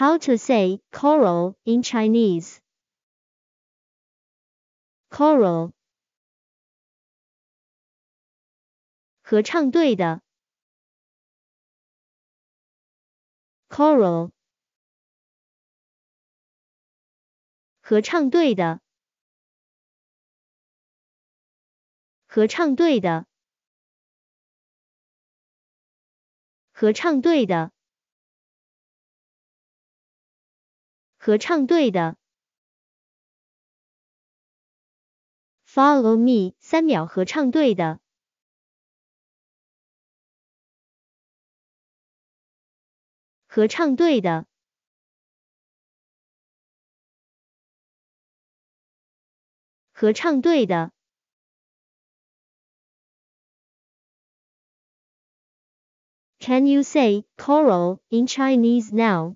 How to say choral in Chinese? Choral 合唱队的 choral 合唱队的合唱队的合唱队的 合唱队的，Follow me，三秒合唱队的，合唱队的合唱队的。Can you say choral in Chinese now?